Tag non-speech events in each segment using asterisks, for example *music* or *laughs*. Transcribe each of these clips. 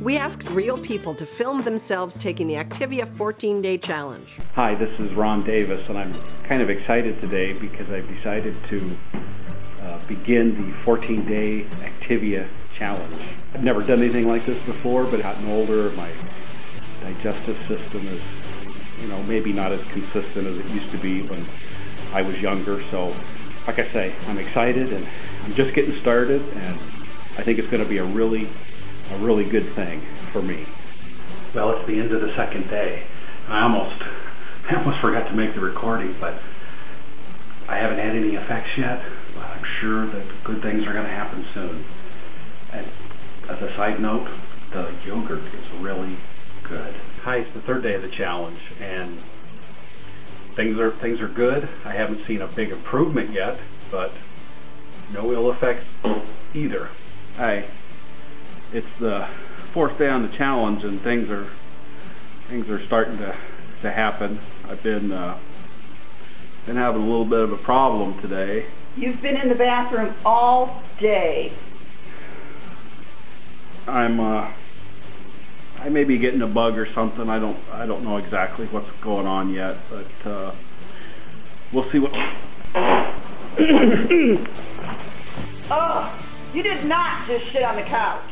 We asked real people to film themselves taking the Activia 14 day challenge. Hi, this is Ron Davis, and I'm kind of excited today because I've decided to uh, begin the 14 day Activia challenge. I've never done anything like this before, but gotten older, my digestive system is, you know, maybe not as consistent as it used to be when I was younger. So, like I say, I'm excited and I'm just getting started, and I think it's going to be a really, a really good thing for me. Well, it's the end of the second day. I almost, *laughs* I almost forgot to make the recording, but I haven't had any effects yet. But I'm sure that good things are going to happen soon. And as a side note, the yogurt is really good. Hi, it's the third day of the challenge, and things are things are good. I haven't seen a big improvement yet, but no ill effects either. Hi, it's the fourth day on the challenge, and things are things are starting to to happen. I've been uh, been having a little bit of a problem today. You've been in the bathroom all day. I'm uh, I may be getting a bug or something. I don't I don't know exactly what's going on yet, but uh, we'll see what. Ugh! *coughs* You did not just shit on the couch.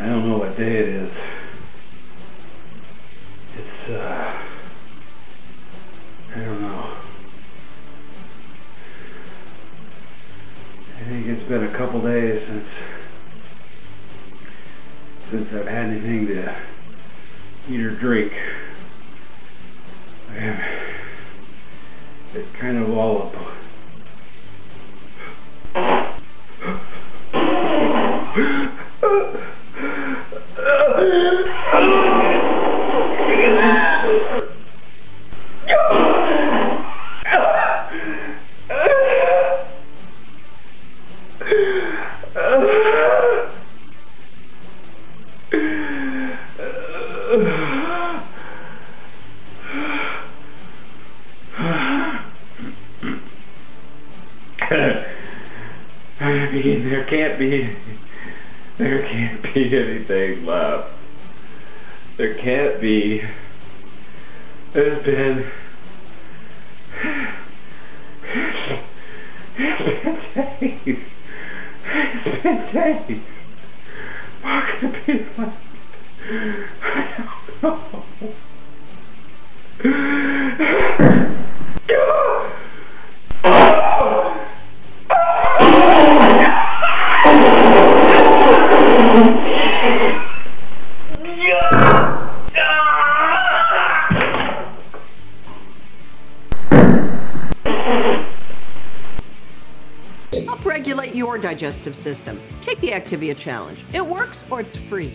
I don't know what day it is. It's uh I don't know. I think it's been a couple days since since I've had anything to eat or drink. And it's kind of all up. *laughs* I mean, there can't be, there can't be anything left. There can't be. There's been, it's been days. It's been days. What could be left? I don't Help regulate your digestive system. Take the Activia challenge. It works or it's free.